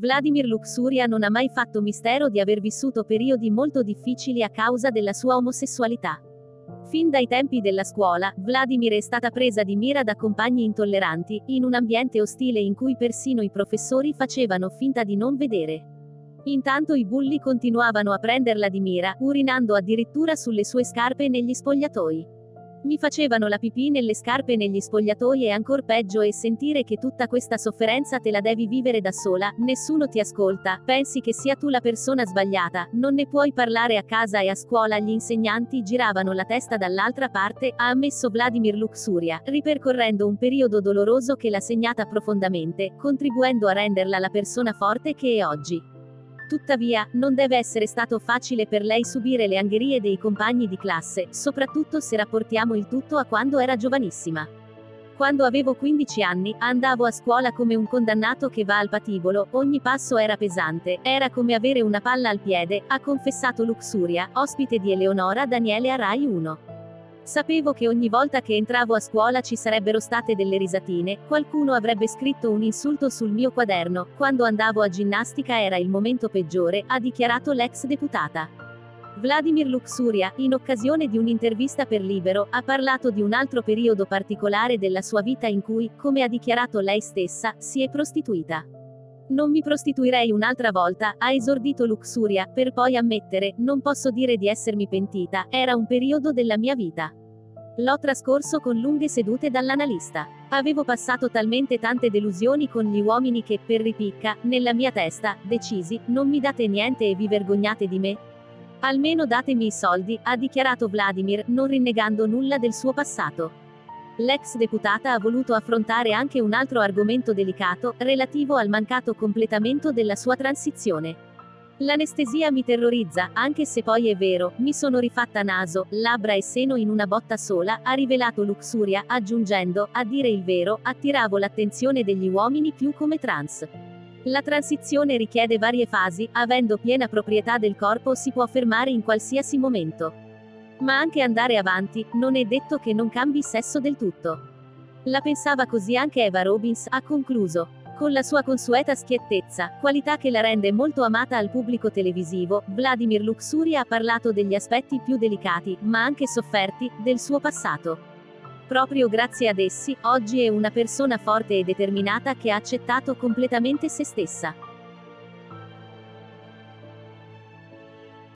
Vladimir Luxuria non ha mai fatto mistero di aver vissuto periodi molto difficili a causa della sua omosessualità. Fin dai tempi della scuola, Vladimir è stata presa di mira da compagni intolleranti, in un ambiente ostile in cui persino i professori facevano finta di non vedere. Intanto i bulli continuavano a prenderla di mira, urinando addirittura sulle sue scarpe negli spogliatoi. Mi facevano la pipì nelle scarpe negli spogliatoi e ancor peggio e sentire che tutta questa sofferenza te la devi vivere da sola, nessuno ti ascolta, pensi che sia tu la persona sbagliata, non ne puoi parlare a casa e a scuola gli insegnanti giravano la testa dall'altra parte, ha ammesso Vladimir Luxuria, ripercorrendo un periodo doloroso che l'ha segnata profondamente, contribuendo a renderla la persona forte che è oggi. Tuttavia, non deve essere stato facile per lei subire le angherie dei compagni di classe, soprattutto se rapportiamo il tutto a quando era giovanissima. Quando avevo 15 anni, andavo a scuola come un condannato che va al patibolo, ogni passo era pesante, era come avere una palla al piede, ha confessato Luxuria, ospite di Eleonora Daniele a Rai 1. Sapevo che ogni volta che entravo a scuola ci sarebbero state delle risatine, qualcuno avrebbe scritto un insulto sul mio quaderno, quando andavo a ginnastica era il momento peggiore, ha dichiarato l'ex deputata. Vladimir Luxuria, in occasione di un'intervista per Libero, ha parlato di un altro periodo particolare della sua vita in cui, come ha dichiarato lei stessa, si è prostituita. Non mi prostituirei un'altra volta, ha esordito Luxuria, per poi ammettere, non posso dire di essermi pentita, era un periodo della mia vita. L'ho trascorso con lunghe sedute dall'analista. Avevo passato talmente tante delusioni con gli uomini che, per ripicca, nella mia testa, decisi, non mi date niente e vi vergognate di me? Almeno datemi i soldi, ha dichiarato Vladimir, non rinnegando nulla del suo passato. L'ex deputata ha voluto affrontare anche un altro argomento delicato, relativo al mancato completamento della sua transizione. L'anestesia mi terrorizza, anche se poi è vero, mi sono rifatta naso, labbra e seno in una botta sola, ha rivelato Luxuria, aggiungendo, a dire il vero, attiravo l'attenzione degli uomini più come trans. La transizione richiede varie fasi, avendo piena proprietà del corpo si può fermare in qualsiasi momento. Ma anche andare avanti, non è detto che non cambi sesso del tutto. La pensava così anche Eva Robbins, ha concluso. Con la sua consueta schiettezza, qualità che la rende molto amata al pubblico televisivo, Vladimir Luxuria ha parlato degli aspetti più delicati, ma anche sofferti, del suo passato. Proprio grazie ad essi, oggi è una persona forte e determinata che ha accettato completamente se stessa.